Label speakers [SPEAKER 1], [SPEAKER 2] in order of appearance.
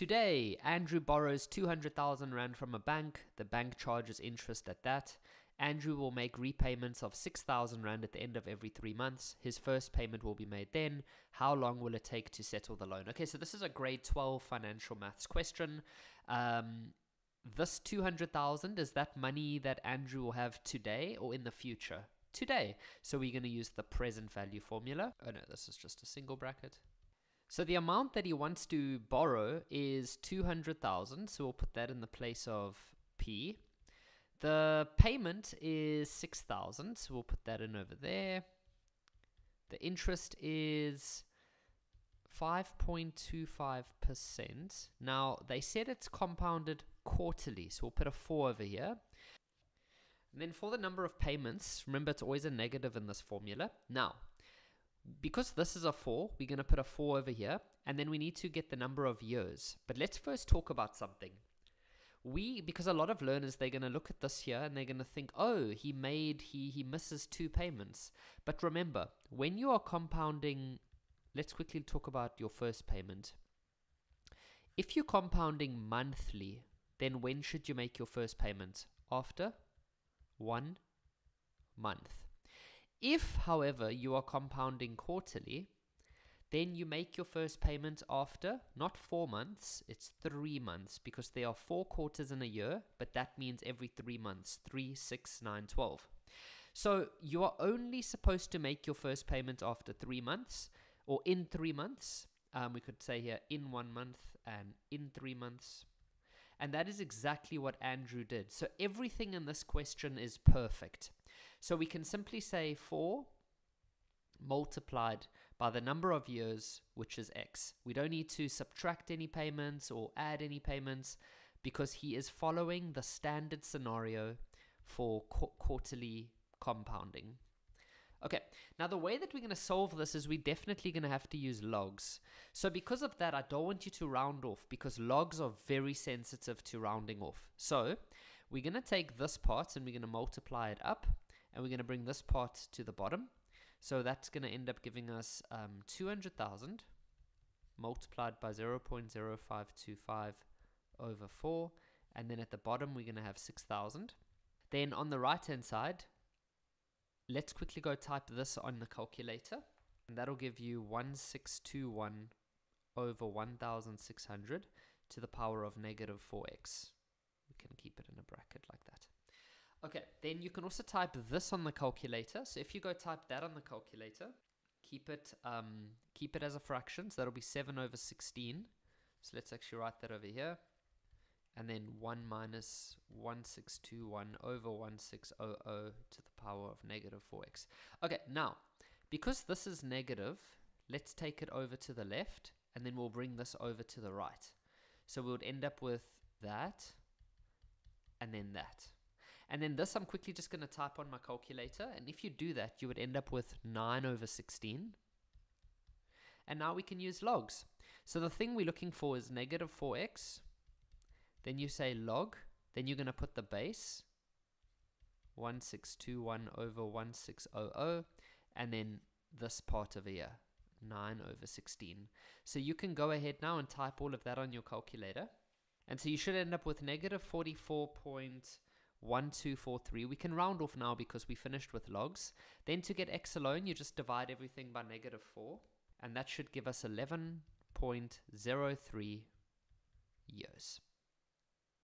[SPEAKER 1] Today, Andrew borrows 200,000 Rand from a bank. The bank charges interest at that. Andrew will make repayments of 6,000 Rand at the end of every three months. His first payment will be made then. How long will it take to settle the loan? Okay, so this is a grade 12 financial maths question. Um, this 200,000 is that money that Andrew will have today or in the future? Today. So we're going to use the present value formula. Oh no, this is just a single bracket. So the amount that he wants to borrow is 200,000. So we'll put that in the place of P. The payment is 6,000. So we'll put that in over there. The interest is 5.25%. Now, they said it's compounded quarterly. So we'll put a 4 over here. And then for the number of payments, remember it's always a negative in this formula. Now, because this is a 4, we're going to put a 4 over here, and then we need to get the number of years. But let's first talk about something. We, because a lot of learners, they're going to look at this here and they're going to think, oh, he made, he, he misses two payments. But remember, when you are compounding, let's quickly talk about your first payment. If you're compounding monthly, then when should you make your first payment? After one month. If, however, you are compounding quarterly, then you make your first payment after not four months, it's three months because there are four quarters in a year, but that means every three months three, six, nine, twelve. So you are only supposed to make your first payment after three months or in three months. Um, we could say here in one month and in three months. And that is exactly what Andrew did. So everything in this question is perfect. So we can simply say 4 multiplied by the number of years, which is x. We don't need to subtract any payments or add any payments because he is following the standard scenario for qu quarterly compounding. Okay, now the way that we're going to solve this is we're definitely going to have to use logs. So because of that, I don't want you to round off because logs are very sensitive to rounding off. So we're going to take this part and we're going to multiply it up and we're going to bring this part to the bottom. So that's going to end up giving us um, 200,000 multiplied by 0.0525 over 4. And then at the bottom, we're going to have 6,000. Then on the right hand side, let's quickly go type this on the calculator. And that'll give you 1621 over 1600 to the power of negative 4x. We can keep it in a bracket like. Okay, then you can also type this on the calculator. So if you go type that on the calculator, keep it um, keep it as a fraction. So that'll be 7 over 16. So let's actually write that over here. And then 1 minus 1621 over 1600 to the power of negative 4x. Okay, now, because this is negative, let's take it over to the left, and then we'll bring this over to the right. So we would end up with that, and then that. And then this I'm quickly just going to type on my calculator. And if you do that, you would end up with 9 over 16. And now we can use logs. So the thing we're looking for is negative 4x. Then you say log. Then you're going to put the base. 1621 over 1600. And then this part of here. 9 over 16. So you can go ahead now and type all of that on your calculator. And so you should end up with negative 44. 1, 2, 4, 3. We can round off now because we finished with logs. Then to get x alone, you just divide everything by negative 4. And that should give us 11.03 years.